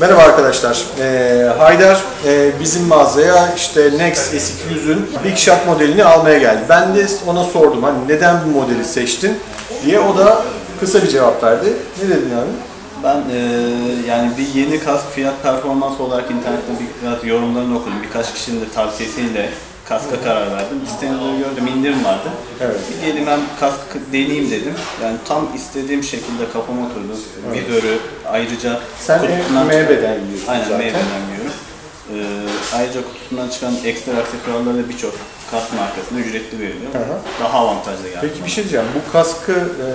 Merhaba arkadaşlar. Ee, Haydar e, bizim mağazaya işte Nex S200'ün Big Shot modelini almaya geldi. Ben de ona sordum hani neden bu modeli seçtin diye. O da kısa bir cevap verdi. Ne dedin abi? Ben eee, yani bir yeni kask fiyat performans olarak internette bir, biraz yorumlarını okudum. Birkaç kişinin de tavsiyesiyle kaska karar verdim. Sitenizde gördüm indirim vardı. Evet. Bir gelin ben kask deneyeyim dedim. Yani tam istediğim şekilde kafama oturdu. Vizörü ayrıca Sen kutusundan MB'den giyiyorsun Aynen zaten. MB'den Eee, ayrıca kutusundan çıkan ekstra aksesuarları da birçok kask markasında ücretli veriliyor. Hı hı. Daha avantajlı geldi. Peki bir şey diyeceğim. Bu kaskı e,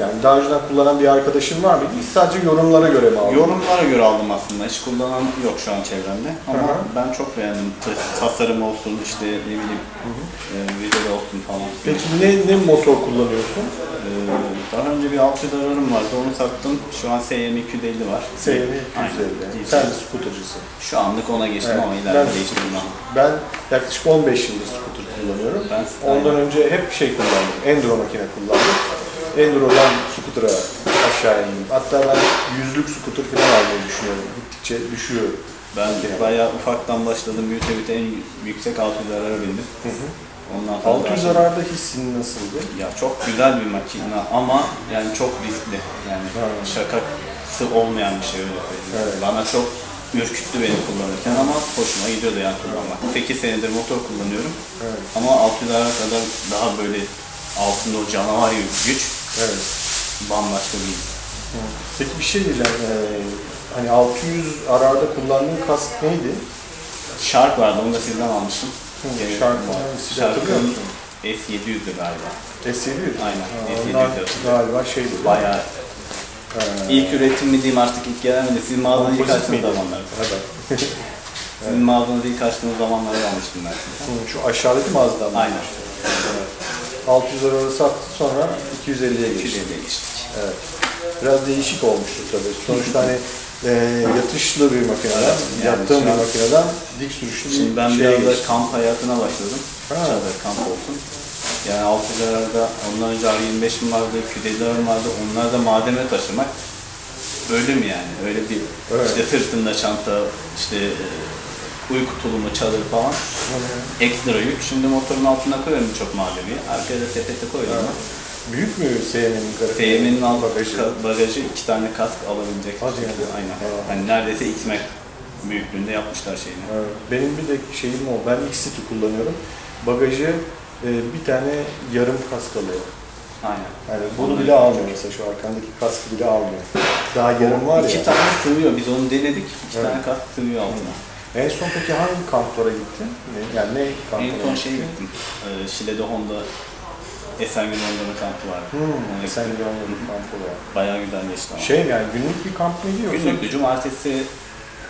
yani daha önceden kullanan bir arkadaşın var mıydı? Sadece yorumlara göre mi aldın? Yorumlara göre aldım aslında. Hiç kullanan yok şu an çevremde. Ama Hı hı. ben çok beğendim. Tas- Tasarım olsun, işte ne bileyim, e, video olsun falan. Peki ne, ne motor kullanıyorsun? E, daha önce bir 600 ararım vardı. Onu sattım. Şu an SYM 250 var. SYM Aynen. 250. Sen de skutercısın. Şu anlık ona geçtim Evet. ama Ben ileride de değiştirmem. Ben yaklaşık 15 yıldır scooter kullanıyorum. Ben- Ondan önce hep şey kullandım, enduro makine kullandım. Enduro'dan scooter'a aşağı indim. Hatta ben yüzlük scooter falan almayı düşünüyorum. Gittikçe düşüyor. Ben makine. bayağı ufaktan başladım. Büyüte büyüte en yüksek 600 arara bindim. Ondan sonra 600 daha- zararda hissin nasıldı? Ya çok güzel bir makine ama yani çok riskli. Yani Ha. şakası olmayan bir şey öyle söyleyeyim. Evet. Bana çok ürküttü beni kullanırken ama hoşuma gidiyordu yani kullanmak. 8 senedir motor kullanıyorum Evet. ama 600 ara kadar daha böyle altında o canavar gibi güç Evet. bambaşka bir his. Peki bir şey diyeceğim. Ee, hani 600 ararda kullandığın kask neydi? Shark vardı onu da sizden almıştım. Gene- Shark'ın hangisi hatırlıyor Shark'ın musun? S700'dü galiba. S700. Aynen, Ha, S700 onlar hatırlıyorum. galiba şeydi. Bayağı Ha. ilk üretim mi diyeyim artık ilk gelen de sizin mağazanızı ilk açtığınız zamanlar. Evet. Sizin mağazanızı ilk açtığınız zamanlara almıştım ben size. Şu aşağıdaki mağazadan mı? Aynen. Evet. 600 lira sattı sonra 250'ye geçti. 250'ye geçtik. Evet. Biraz değişik olmuştur tabii. Sonuçta hani e, yatışlı bir makineden, Evet, yani yaptığım bir makineden dik sürüşlü bir Şimdi ben biraz da kamp hayatına başladım. Ha. Çadır kamp olsun. Yani 6 lirada ondan önce R25'im vardı, küdelerim vardı. Onlar da malzeme taşımak. Öyle mi yani? Öyle bir Evet. işte sırtında çanta, işte e, uyku tulumu, çadır falan. Ekstra yük. Şimdi motorun altına koyuyorum birçok malzemeyi. Arkaya da sepete koyuyorum. Büyük mü SYM'nin garip? FM'nin alt bagajı? bagajı. iki tane kask alabilecek. Hadi yani. Aynen. Ha. Hani neredeyse X-Max büyüklüğünde yapmışlar şeyini. Evet, Benim bir de şeyim o. Ben X-City kullanıyorum. Bagajı e, bir tane yarım kask alıyor. Aynen. Yani bunu Onları- bile almıyor mesela şu arkandaki kaskı bile almıyor. Daha yarım var İki ya. tane sığıyor. Biz onu denedik. İki Evet. tane kask sığıyor altına. En son peki hangi kamplara gittin? Yani ne kamplara En son şey gittim. Ee, Şile'de Honda Esengül Honda'nın kampı vardı. Hmm, de onların kampı var. Bayağı güzel geçti ama. Şey yani günlük bir kamp mıydı yoksa? Günlüktü. Cumartesi,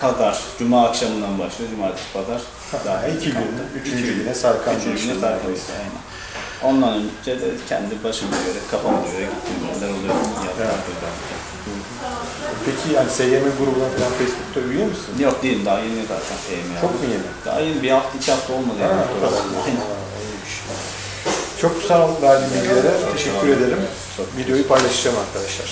pazar. Cuma akşamından başlıyor. Cumartesi, pazar. Ha, Zaten iki gün, üçüncü güne Sarkan Üçüncü güne. Sarkan işte aynen. Ondan önce de kendi başıma göre, kafama göre gittiğim yerler oluyor. Özellikle. Peki yani SYM grubuna falan Facebook'ta üye misin? Yok değil, daha yeni zaten yani. Çok mu yeni? Daha yeni bir hafta, iki hafta olmadı Ha, o kadar. Çok sağ ol verdiğin bilgilere. Teşekkür ederim. Videoyu paylaşacağım arkadaşlar.